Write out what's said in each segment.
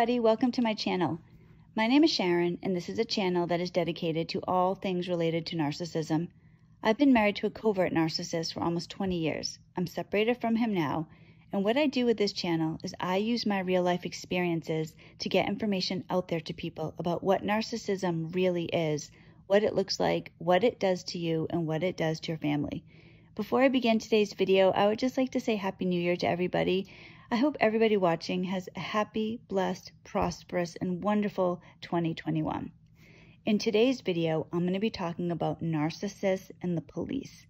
everybody, welcome to my channel. My name is Sharon, and this is a channel that is dedicated to all things related to narcissism. I've been married to a covert narcissist for almost 20 years. I'm separated from him now, and what I do with this channel is I use my real life experiences to get information out there to people about what narcissism really is, what it looks like, what it does to you, and what it does to your family. Before I begin today's video, I would just like to say Happy New Year to everybody. I hope everybody watching has a happy, blessed, prosperous, and wonderful 2021. In today's video, I'm going to be talking about narcissists and the police.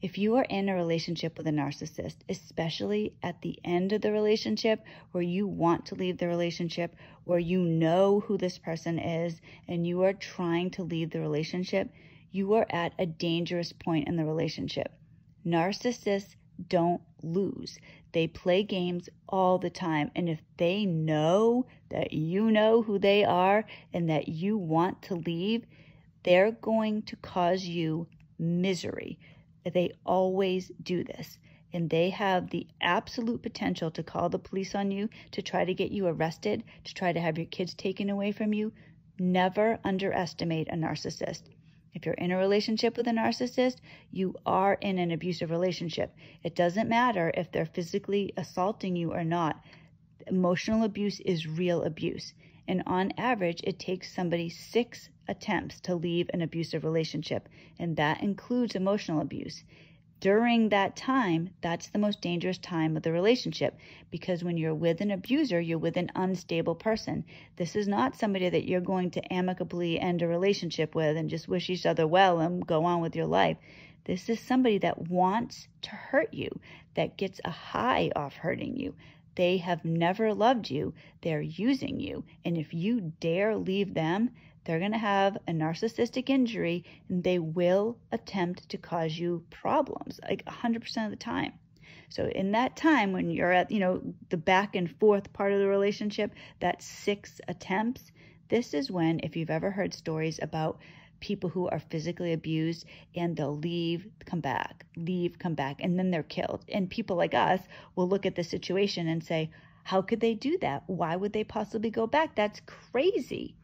If you are in a relationship with a narcissist, especially at the end of the relationship where you want to leave the relationship, where you know who this person is, and you are trying to leave the relationship, you are at a dangerous point in the relationship. Narcissists don't lose. They play games all the time. And if they know that you know who they are and that you want to leave, they're going to cause you misery. They always do this. And they have the absolute potential to call the police on you, to try to get you arrested, to try to have your kids taken away from you. Never underestimate a narcissist. If you're in a relationship with a narcissist, you are in an abusive relationship. It doesn't matter if they're physically assaulting you or not. Emotional abuse is real abuse. And on average, it takes somebody six attempts to leave an abusive relationship, and that includes emotional abuse during that time, that's the most dangerous time of the relationship because when you're with an abuser, you're with an unstable person. This is not somebody that you're going to amicably end a relationship with and just wish each other well and go on with your life. This is somebody that wants to hurt you, that gets a high off hurting you. They have never loved you, they're using you. And if you dare leave them, they're going to have a narcissistic injury and they will attempt to cause you problems like 100% of the time. So in that time when you're at, you know, the back and forth part of the relationship, that six attempts, this is when if you've ever heard stories about people who are physically abused and they'll leave, come back, leave, come back, and then they're killed. And people like us will look at the situation and say, how could they do that? Why would they possibly go back? That's crazy.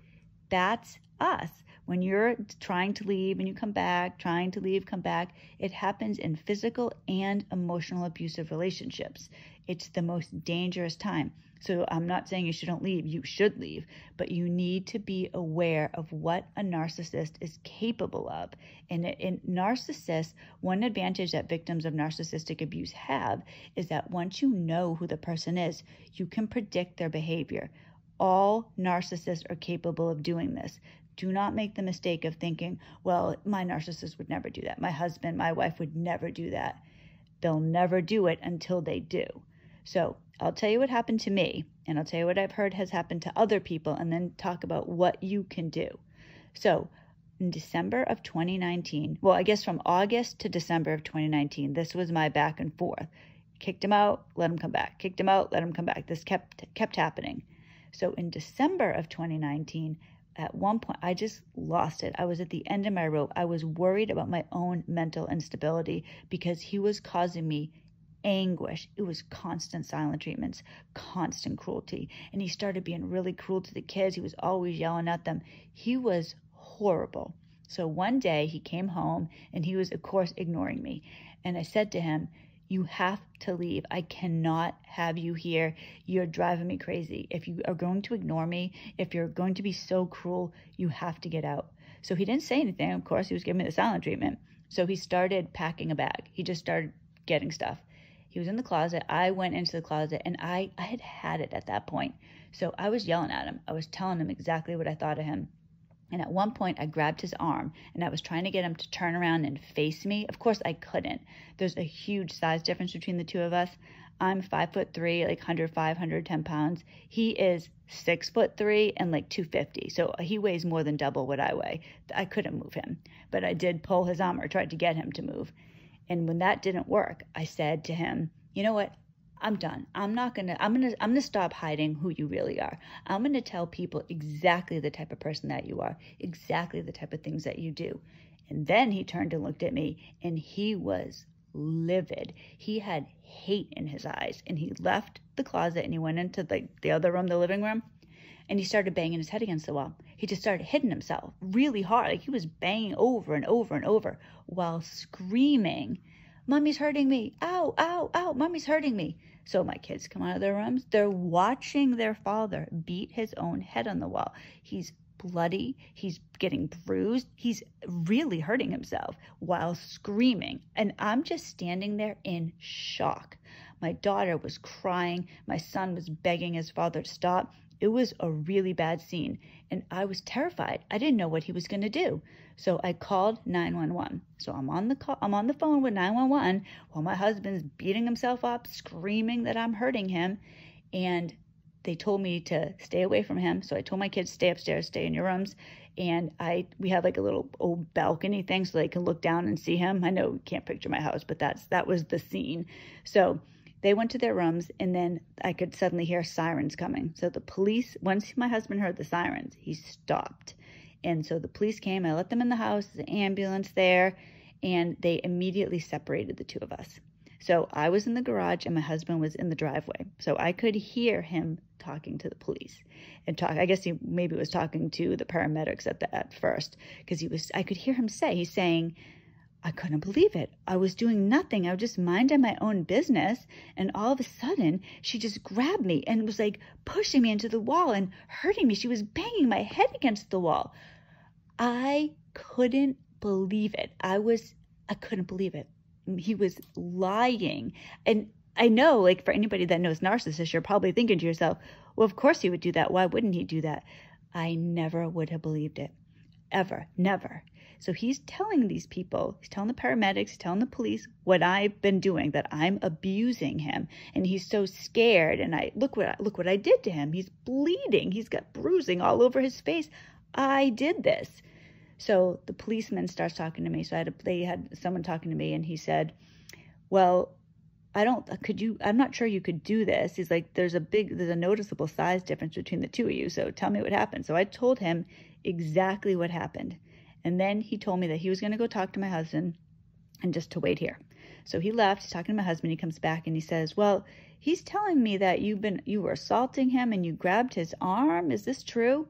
That's us. When you're trying to leave and you come back, trying to leave, come back, it happens in physical and emotional abusive relationships. It's the most dangerous time. So I'm not saying you shouldn't leave. You should leave, but you need to be aware of what a narcissist is capable of. And in narcissists, one advantage that victims of narcissistic abuse have is that once you know who the person is, you can predict their behavior. All narcissists are capable of doing this. Do not make the mistake of thinking, well, my narcissist would never do that. My husband, my wife would never do that. They'll never do it until they do. So I'll tell you what happened to me, and I'll tell you what I've heard has happened to other people, and then talk about what you can do. So in December of 2019, well, I guess from August to December of 2019, this was my back and forth. Kicked him out, let him come back. Kicked him out, let him come back. This kept kept happening. So in December of 2019, at one point, I just lost it. I was at the end of my rope. I was worried about my own mental instability because he was causing me anguish. It was constant silent treatments, constant cruelty. And he started being really cruel to the kids. He was always yelling at them. He was horrible. So one day he came home and he was, of course, ignoring me. And I said to him, you have to leave. I cannot have you here. You're driving me crazy. If you are going to ignore me, if you're going to be so cruel, you have to get out. So he didn't say anything. Of course, he was giving me the silent treatment. So he started packing a bag. He just started getting stuff. He was in the closet. I went into the closet and I, I had had it at that point. So I was yelling at him. I was telling him exactly what I thought of him. And at one point, I grabbed his arm and I was trying to get him to turn around and face me. Of course, I couldn't. There's a huge size difference between the two of us. I'm five foot three, like 105, 110 pounds. He is six foot three and like 250. So uh, he weighs more than double what I weigh. I couldn't move him, but I did pull his arm or tried to get him to move. And when that didn't work, I said to him, you know what? I'm done. I'm not going to I'm going to I'm going to stop hiding who you really are. I'm going to tell people exactly the type of person that you are, exactly the type of things that you do. And then he turned and looked at me and he was livid. He had hate in his eyes and he left the closet and he went into the, the other room, the living room. and he started banging his head against the wall. He just started hitting himself really hard. Like he was banging over and over and over while screaming, Mommy's hurting me. Ow, ow, ow, Mommy's hurting me. So my kids come out of their rooms. They're watching their father beat his own head on the wall. He's bloody. He's getting bruised. He's really hurting himself while screaming. And I'm just standing there in shock. My daughter was crying. My son was begging his father to stop. It was a really bad scene, and I was terrified. I didn't know what he was going to do. So I called 911. So I'm on the call, I'm on the phone with 911 while my husband's beating himself up, screaming that I'm hurting him, and they told me to stay away from him. So I told my kids stay upstairs, stay in your rooms. And I we have like a little old balcony thing so they can look down and see him. I know you can't picture my house, but that's that was the scene. So they went to their rooms, and then I could suddenly hear sirens coming. So the police, once my husband heard the sirens, he stopped. And so the police came. I let them in the house, the ambulance there, and they immediately separated the two of us. So I was in the garage and my husband was in the driveway. So I could hear him talking to the police and talk. I guess he maybe was talking to the paramedics at the at first because he was. I could hear him say he's saying, I couldn't believe it. I was doing nothing. I was just minding my own business. And all of a sudden, she just grabbed me and was like pushing me into the wall and hurting me. She was banging my head against the wall. I couldn't believe it. I was, I couldn't believe it. He was lying. And I know, like, for anybody that knows narcissists, you're probably thinking to yourself, well, of course he would do that. Why wouldn't he do that? I never would have believed it. Ever. Never. So he's telling these people, he's telling the paramedics, he's telling the police what I've been doing, that I'm abusing him. And he's so scared. And I look what look what I did to him. He's bleeding. He's got bruising all over his face. I did this. So the policeman starts talking to me. So I had a, they had someone talking to me, and he said, "Well, I don't. Could you? I'm not sure you could do this." He's like, "There's a big, there's a noticeable size difference between the two of you. So tell me what happened." So I told him exactly what happened. And then he told me that he was going to go talk to my husband and just to wait here. So he left, he's talking to my husband. He comes back and he says, Well, he's telling me that you've been, you were assaulting him and you grabbed his arm. Is this true?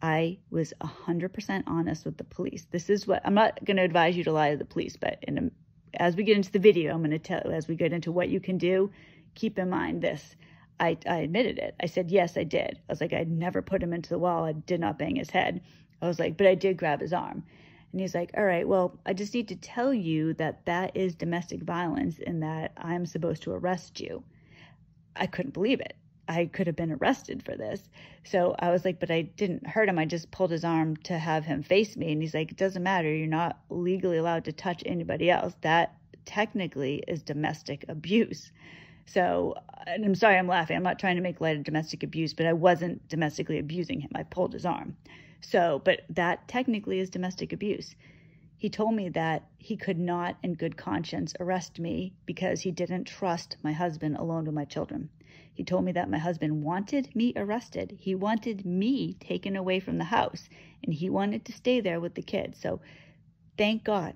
I was 100% honest with the police. This is what I'm not going to advise you to lie to the police, but in a, as we get into the video, I'm going to tell, as we get into what you can do, keep in mind this. I, I admitted it. I said, yes, I did. I was like, I never put him into the wall. I did not bang his head. I was like, but I did grab his arm. And he's like, all right, well, I just need to tell you that that is domestic violence and that I'm supposed to arrest you. I couldn't believe it. I could have been arrested for this. So I was like, but I didn't hurt him. I just pulled his arm to have him face me. And he's like, it doesn't matter. You're not legally allowed to touch anybody else. That technically is domestic abuse. So and I'm sorry I'm laughing. I'm not trying to make light of domestic abuse, but I wasn't domestically abusing him. I pulled his arm. So, but that technically is domestic abuse. He told me that he could not, in good conscience, arrest me because he didn't trust my husband alone with my children. He told me that my husband wanted me arrested. He wanted me taken away from the house, and he wanted to stay there with the kids. So, thank God.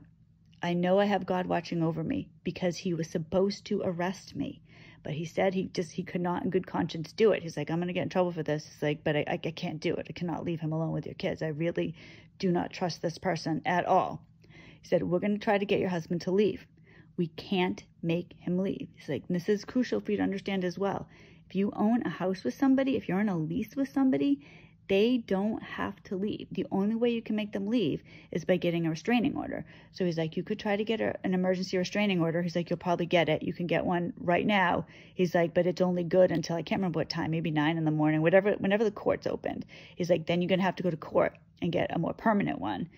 I know I have God watching over me because he was supposed to arrest me. But he said he just he could not in good conscience do it. He's like, I'm gonna get in trouble for this. He's like, but I, I can't do it. I cannot leave him alone with your kids. I really do not trust this person at all. He said, We're gonna try to get your husband to leave. We can't make him leave. He's like, this is crucial for you to understand as well. If you own a house with somebody, if you're in a lease with somebody, they don't have to leave. The only way you can make them leave is by getting a restraining order. So he's like, you could try to get a, an emergency restraining order. He's like, you'll probably get it. You can get one right now. He's like, but it's only good until I can't remember what time, maybe nine in the morning, whatever, whenever the court's opened. He's like, then you're going to have to go to court and get a more permanent one.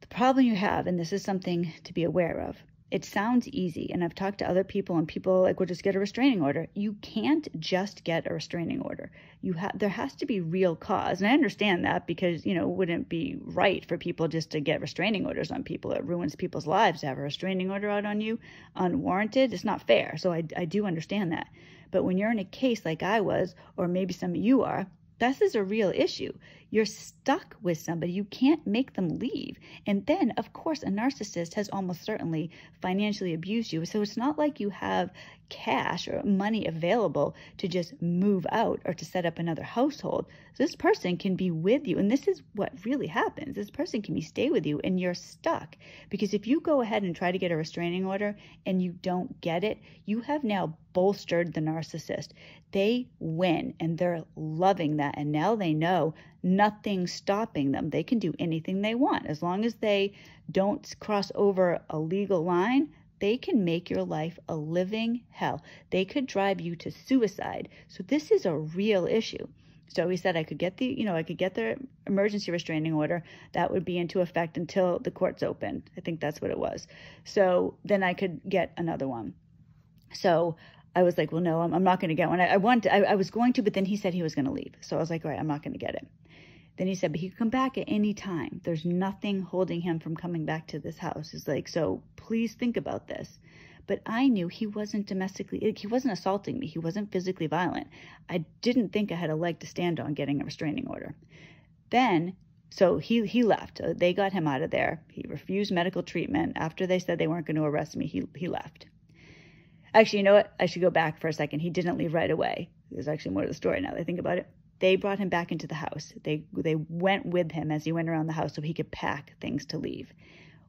The problem you have, and this is something to be aware of, it sounds easy, and I've talked to other people, and people like, "Well, just get a restraining order." You can't just get a restraining order. You have there has to be real cause, and I understand that because you know it wouldn't be right for people just to get restraining orders on people. It ruins people's lives to have a restraining order out on you unwarranted. It's not fair. So I I do understand that. But when you're in a case like I was, or maybe some of you are, this is a real issue. You're stuck with somebody. You can't make them leave. And then, of course, a narcissist has almost certainly financially abused you. So it's not like you have cash or money available to just move out or to set up another household. So this person can be with you. And this is what really happens. This person can be stay with you and you're stuck. Because if you go ahead and try to get a restraining order and you don't get it, you have now bolstered the narcissist. They win and they're loving that. And now they know nothing's stopping them. They can do anything they want. As long as they don't cross over a legal line, they can make your life a living hell. They could drive you to suicide. So this is a real issue. So he said I could get the, you know, I could get the emergency restraining order that would be into effect until the courts opened. I think that's what it was. So then I could get another one. So I was like, well, no, I'm, I'm not going to get one. I, I I, I was going to, but then he said he was going to leave. So I was like, all right, I'm not going to get it. Then he said, but he could come back at any time. There's nothing holding him from coming back to this house. He's like, so please think about this. But I knew he wasn't domestically, he wasn't assaulting me. He wasn't physically violent. I didn't think I had a leg to stand on getting a restraining order. Then, so he, he left. Uh, they got him out of there. He refused medical treatment. After they said they weren't going to arrest me, he, he left. Actually, you know what? I should go back for a second. He didn't leave right away. There's actually more to the story now that I think about it they brought him back into the house. They they went with him as he went around the house so he could pack things to leave.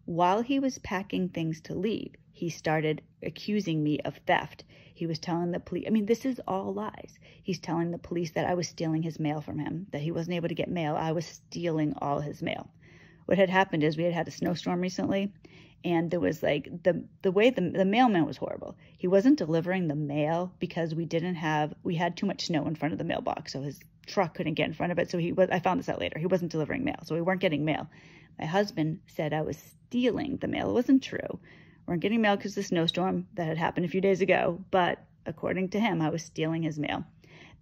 While he was packing things to leave, he started accusing me of theft. He was telling the police, I mean, this is all lies. He's telling the police that I was stealing his mail from him, that he wasn't able to get mail. I was stealing all his mail. What had happened is we had had a snowstorm recently, and there was like the the way the, the mailman was horrible he wasn't delivering the mail because we didn't have we had too much snow in front of the mailbox so his truck couldn't get in front of it. So he was, I found this out later. He wasn't delivering mail. So we weren't getting mail. My husband said I was stealing the mail. It wasn't true. We weren't getting mail because the snowstorm that had happened a few days ago. But according to him, I was stealing his mail.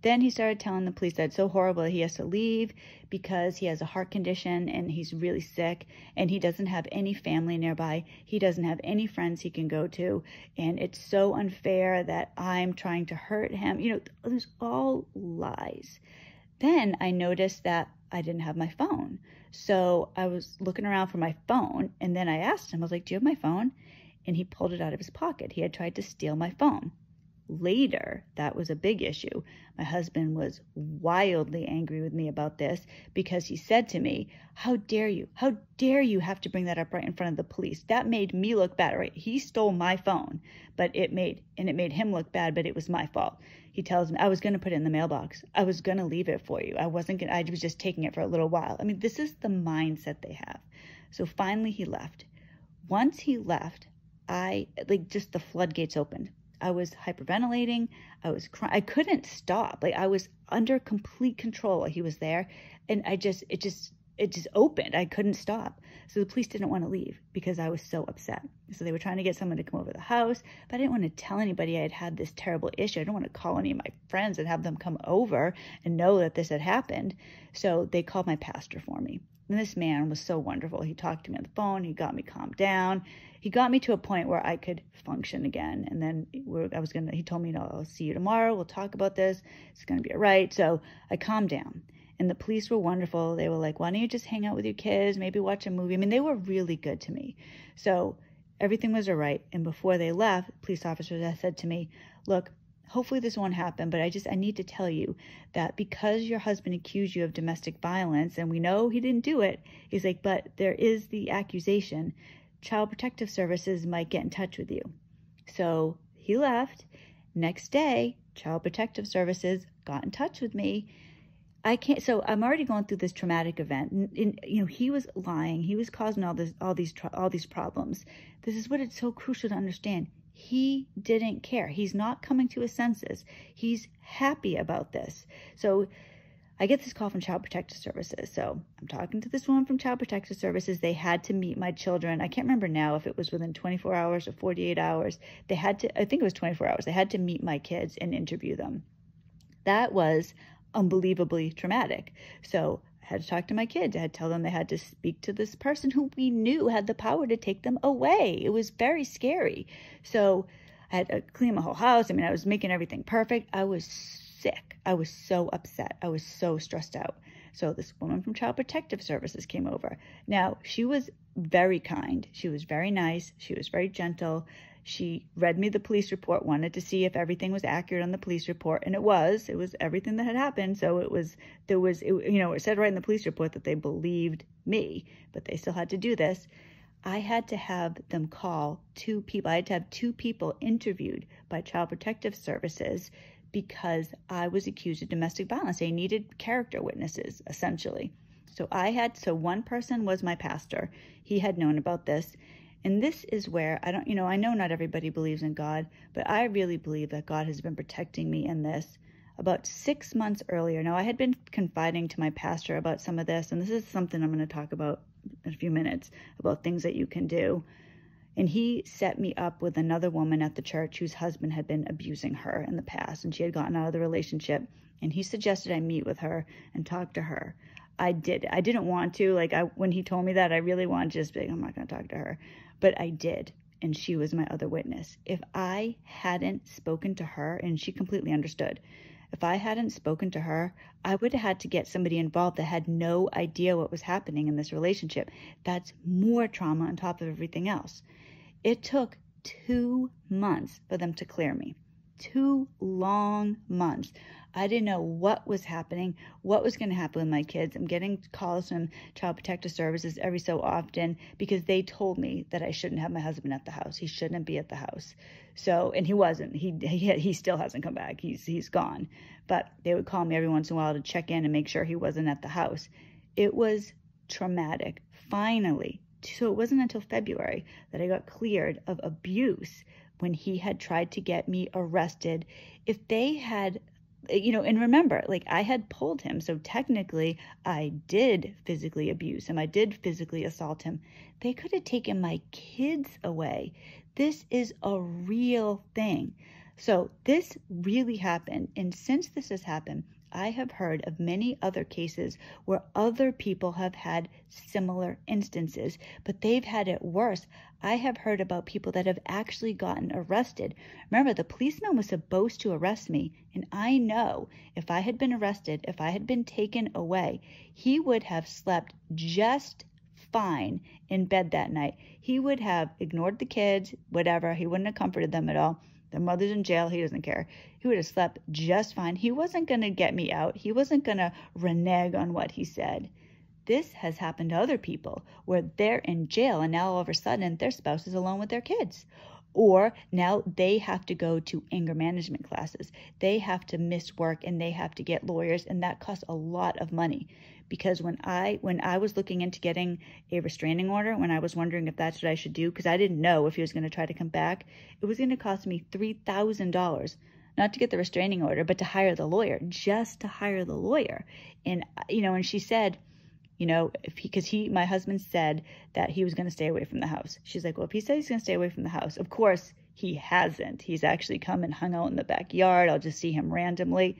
Then he started telling the police that it's so horrible that he has to leave because he has a heart condition and he's really sick and he doesn't have any family nearby. He doesn't have any friends he can go to. And it's so unfair that I'm trying to hurt him. You know, there's all lies. Then I noticed that I didn't have my phone. So I was looking around for my phone and then I asked him, I was like, Do you have my phone? And he pulled it out of his pocket. He had tried to steal my phone. Later, that was a big issue. My husband was wildly angry with me about this because he said to me, How dare you? How dare you have to bring that up right in front of the police? That made me look bad, right? He stole my phone, but it made, and it made him look bad, but it was my fault. He tells me, I was going to put it in the mailbox. I was going to leave it for you. I wasn't going to, I was just taking it for a little while. I mean, this is the mindset they have. So finally he left. Once he left, I, like, just the floodgates opened. I was hyperventilating. I was crying. I couldn't stop. Like, I was under complete control while he was there. And I just, it just, it just opened. I couldn't stop. So the police didn't want to leave because I was so upset. So they were trying to get someone to come over the house, but I didn't want to tell anybody I had had this terrible issue. I didn't want to call any of my friends and have them come over and know that this had happened. So they called my pastor for me. And this man was so wonderful. He talked to me on the phone. He got me calmed down. He got me to a point where I could function again. And then I was going to, he told me, no, I'll see you tomorrow. We'll talk about this. It's going to be all right. So I calmed down. And the police were wonderful. They were like, why don't you just hang out with your kids, maybe watch a movie? I mean, they were really good to me. So everything was all right. And before they left, police officers said to me, look, hopefully this won't happen, but I just, I need to tell you that because your husband accused you of domestic violence and we know he didn't do it, he's like, but there is the accusation, Child Protective Services might get in touch with you. So he left. Next day, Child Protective Services got in touch with me I can't. So I'm already going through this traumatic event, and, you know he was lying. He was causing all this, all these, all these problems. This is what it's so crucial to understand. He didn't care. He's not coming to his senses. He's happy about this. So I get this call from Child Protective Services. So I'm talking to this woman from Child Protective Services. They had to meet my children. I can't remember now if it was within 24 hours or 48 hours. They had to. I think it was 24 hours. They had to meet my kids and interview them. That was unbelievably traumatic. So had to talk to my kids. I had to tell them they had to speak to this person who we knew had the power to take them away. It was very scary. So I had to clean my whole house. I mean, I was making everything perfect. I was sick. I was so upset. I was so stressed out. So this woman from Child Protective Services came over. Now, she was very kind. She was very nice. She was very gentle. She read me the police report, wanted to see if everything was accurate on the police report, and it was. It was everything that had happened. So it was, there was, it, you know, it said right in the police report that they believed me, but they still had to do this. I had to have them call two people. I had to have two people interviewed by Child Protective Services because I was accused of domestic violence. They needed character witnesses, essentially. So I had, so one person was my pastor. He had known about this. And this is where I don't, you know, I know not everybody believes in God, but I really believe that God has been protecting me in this. About six months earlier, now I had been confiding to my pastor about some of this, and this is something I'm going to talk about in a few minutes about things that you can do. And he set me up with another woman at the church whose husband had been abusing her in the past, and she had gotten out of the relationship. And he suggested I meet with her and talk to her. I did. I didn't want to. Like I, when he told me that, I really wanted to just be. like, I'm not going to talk to her, but I did, and she was my other witness. If I hadn't spoken to her, and she completely understood, if I hadn't spoken to her, I would have had to get somebody involved that had no idea what was happening in this relationship. That's more trauma on top of everything else. It took two months for them to clear me. Two long months. I didn't know what was happening, what was going to happen with my kids. I'm getting calls from Child Protective Services every so often because they told me that I shouldn't have my husband at the house. He shouldn't be at the house. So, and he wasn't. He he he still hasn't come back. He's he's gone. But they would call me every once in a while to check in and make sure he wasn't at the house. It was traumatic. Finally, so it wasn't until February that I got cleared of abuse when he had tried to get me arrested. If they had Uh, you know, and remember, like I had pulled him. So technically, I did physically abuse him. I did physically assault him. They could have taken my kids away. This is a real thing. So this really happened. And since this has happened, I have heard of many other cases where other people have had similar instances, but they've had it worse. I have heard about people that have actually gotten arrested. Remember, the policeman was supposed to arrest me, and I know if I had been arrested, if I had been taken away, he would have slept just fine in bed that night. He would have ignored the kids, whatever. He wouldn't have comforted them at all the mother's in jail. He doesn't care. He would have slept just fine. He wasn't going to get me out. He wasn't going to renege on what he said. This has happened to other people where they're in jail and now all of a sudden their spouse is alone with their kids. Or now they have to go to anger management classes. They have to miss work and they have to get lawyers, and that costs a lot of money because when I when I was looking into getting a restraining order, when I was wondering if that's what I should do, because I didn't know if he was going to try to come back, it was going to cost me three thousand dollars, not to get the restraining order, but to hire the lawyer, just to hire the lawyer. And you know, and she said, you know, if he because he my husband said that he was going to stay away from the house. She's like, well, if he said he's going to stay away from the house, of course he hasn't. He's actually come and hung out in the backyard. I'll just see him randomly.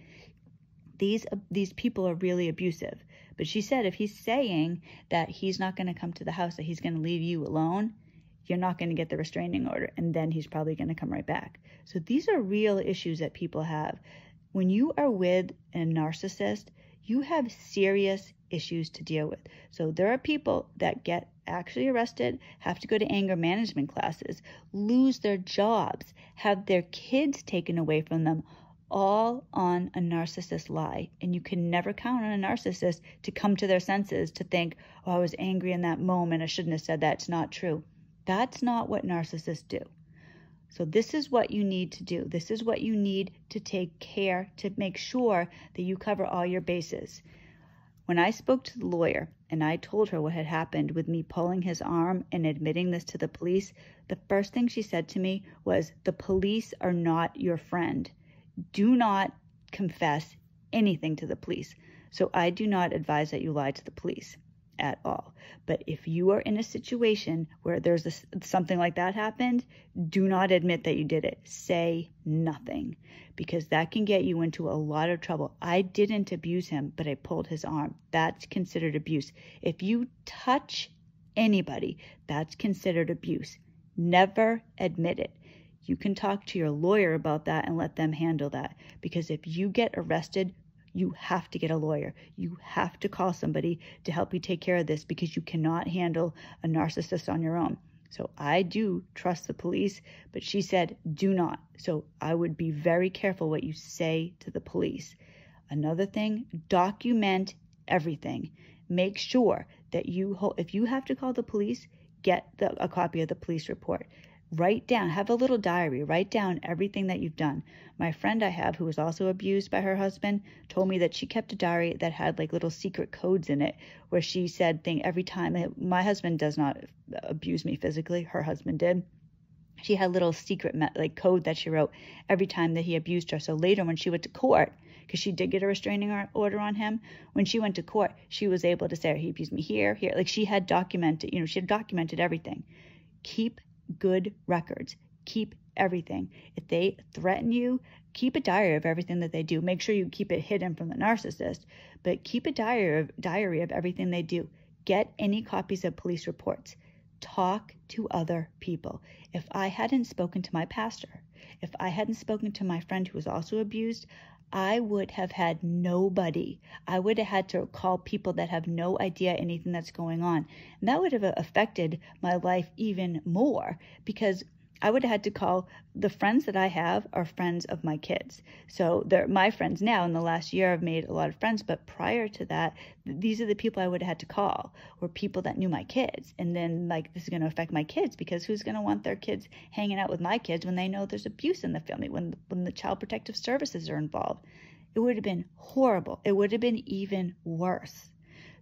These these people are really abusive but she said if he's saying that he's not going to come to the house, that he's going to leave you alone, you're not going to get the restraining order. And then he's probably going to come right back. So these are real issues that people have. When you are with a narcissist, you have serious issues to deal with. So there are people that get actually arrested, have to go to anger management classes, lose their jobs, have their kids taken away from them, all on a narcissist lie. And you can never count on a narcissist to come to their senses to think, oh, I was angry in that moment. I shouldn't have said that. It's not true. That's not what narcissists do. So, this is what you need to do. This is what you need to take care to make sure that you cover all your bases. When I spoke to the lawyer and I told her what had happened with me pulling his arm and admitting this to the police, the first thing she said to me was, The police are not your friend do not confess anything to the police. So I do not advise that you lie to the police at all. But if you are in a situation where there's a, something like that happened, do not admit that you did it. Say nothing because that can get you into a lot of trouble. I didn't abuse him, but I pulled his arm. That's considered abuse. If you touch anybody, that's considered abuse. Never admit it you can talk to your lawyer about that and let them handle that. Because if you get arrested, you have to get a lawyer. You have to call somebody to help you take care of this because you cannot handle a narcissist on your own. So I do trust the police, but she said do not. So I would be very careful what you say to the police. Another thing, document everything. Make sure that you, if you have to call the police, get the, a copy of the police report write down, have a little diary, write down everything that you've done. My friend I have, who was also abused by her husband, told me that she kept a diary that had like little secret codes in it where she said thing every time. My husband does not abuse me physically, her husband did. She had little secret like code that she wrote every time that he abused her. So later when she went to court, because she did get a restraining order on him. When she went to court, she was able to say he abused me here, here. Like she had documented, you know, she had documented everything. Keep good records. Keep everything. If they threaten you, keep a diary of everything that they do. Make sure you keep it hidden from the narcissist, but keep a diary of, diary of everything they do. Get any copies of police reports. Talk to other people. If I hadn't spoken to my pastor, if I hadn't spoken to my friend who was also abused, I would have had nobody. I would have had to call people that have no idea anything that's going on. And that would have affected my life even more because I would have had to call the friends that I have are friends of my kids. So they're my friends now. In the last year, I've made a lot of friends, but prior to that, these are the people I would have had to call, or people that knew my kids. And then, like, this is going to affect my kids because who's going to want their kids hanging out with my kids when they know there's abuse in the family, when when the child protective services are involved? It would have been horrible. It would have been even worse.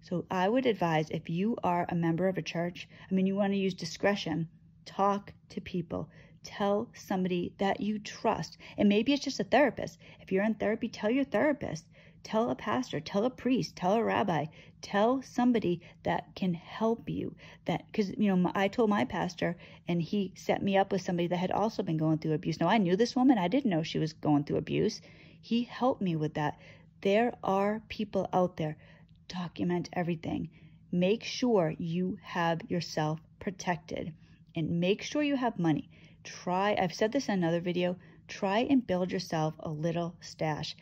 So I would advise if you are a member of a church, I mean, you want to use discretion Talk to people. Tell somebody that you trust. And maybe it's just a therapist. If you're in therapy, tell your therapist. Tell a pastor, tell a priest, tell a rabbi, tell somebody that can help you. That because you know I told my pastor, and he set me up with somebody that had also been going through abuse. Now I knew this woman; I didn't know she was going through abuse. He helped me with that. There are people out there. Document everything. Make sure you have yourself protected and make sure you have money. Try, I've said this in another video, try and build yourself a little stash.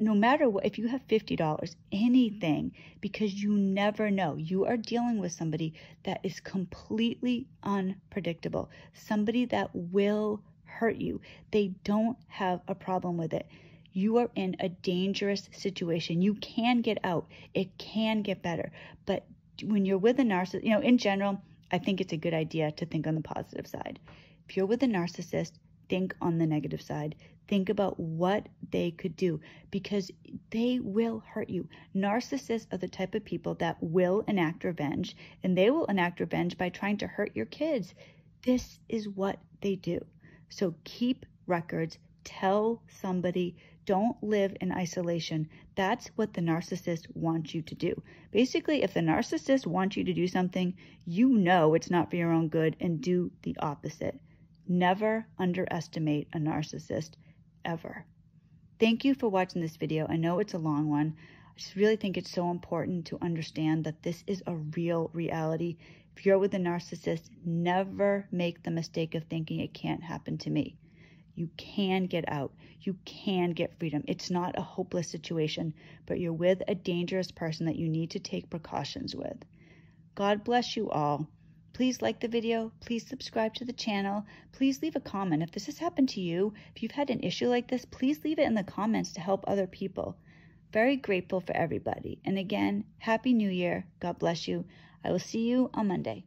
No matter what, if you have $50, anything, because you never know. You are dealing with somebody that is completely unpredictable, somebody that will hurt you. They don't have a problem with it. You are in a dangerous situation. You can get out, it can get better. But when you're with a narcissist, you know, in general, I think it's a good idea to think on the positive side. If you're with a narcissist, think on the negative side. Think about what they could do because they will hurt you. Narcissists are the type of people that will enact revenge, and they will enact revenge by trying to hurt your kids. This is what they do. So keep records, tell somebody, don't live in isolation. That's what the narcissist wants you to do. Basically, if the narcissist wants you to do something, you know it's not for your own good and do the opposite. Never underestimate a narcissist, ever. Thank you for watching this video. I know it's a long one. I just really think it's so important to understand that this is a real reality. If you're with a narcissist, never make the mistake of thinking it can't happen to me. You can get out. You can get freedom. It's not a hopeless situation, but you're with a dangerous person that you need to take precautions with. God bless you all. Please like the video. Please subscribe to the channel. Please leave a comment. If this has happened to you, if you've had an issue like this, please leave it in the comments to help other people. Very grateful for everybody. And again, Happy New Year. God bless you. I will see you on Monday.